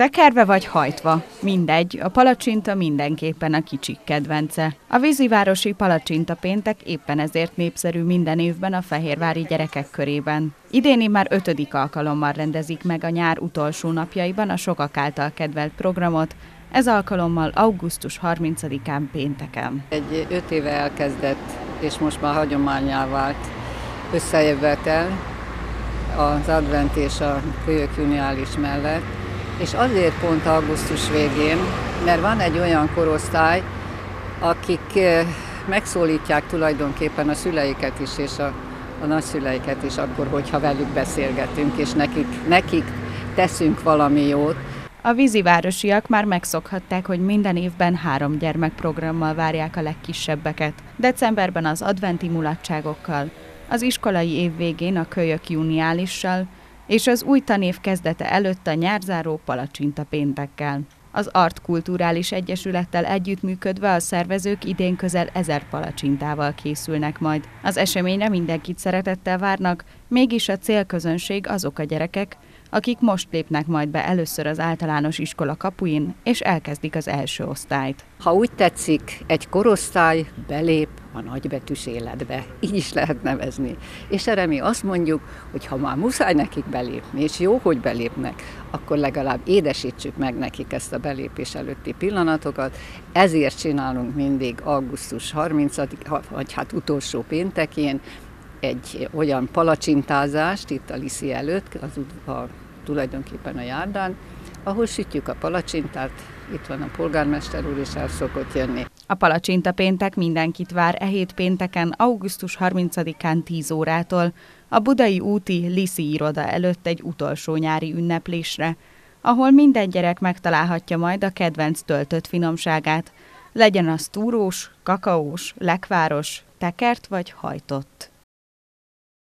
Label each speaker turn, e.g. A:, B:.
A: Tekerve vagy hajtva, mindegy, a palacsinta mindenképpen a kicsik kedvence. A vízivárosi palacsinta péntek éppen ezért népszerű minden évben a fehérvári gyerekek körében. Idéni már ötödik alkalommal rendezik meg a nyár utolsó napjaiban a sokak által kedvelt programot, ez alkalommal augusztus 30-án pénteken.
B: Egy öt éve elkezdett, és most már hagyományá vált összejövetel az advent és a kölyök mellett, és azért pont augusztus végén, mert van egy olyan korosztály, akik eh, megszólítják tulajdonképpen a szüleiket is, és a, a nagyszüleiket is akkor, hogyha velük beszélgetünk, és nekik, nekik teszünk valami jót.
A: A vízivárosiak már megszokhatták, hogy minden évben három gyermekprogrammal várják a legkisebbeket. Decemberben az adventi mulatságokkal, az iskolai év végén a kölyök juniálissal, és az új tanév kezdete előtt a nyárzáró palacsinta péntekkel. Az Art Kulturális Egyesülettel együttműködve a szervezők idén közel ezer palacsintával készülnek majd. Az eseményre mindenkit szeretettel várnak, mégis a célközönség azok a gyerekek, akik most lépnek majd be először az általános iskola kapuin, és elkezdik az első osztályt.
B: Ha úgy tetszik, egy korosztály belép a nagybetűs életbe. Így is lehet nevezni. És erre mi azt mondjuk, hogy ha már muszáj nekik belépni, és jó, hogy belépnek, akkor legalább édesítsük meg nekik ezt a belépés előtti pillanatokat. Ezért csinálunk mindig augusztus 30 vagy hát utolsó péntekén egy olyan palacsintázást itt a Liszi előtt, az a, tulajdonképpen a járdán, ahol sütjük a palacsintát, itt van a polgármester úr, és el szokott jönni.
A: A palacsinta péntek mindenkit vár e hét pénteken, augusztus 30-án 10 órától, a Budai úti Liszi iroda előtt egy utolsó nyári ünneplésre, ahol minden gyerek megtalálhatja majd a kedvenc töltött finomságát, legyen az túrós, kakaós, lekváros, tekert vagy hajtott.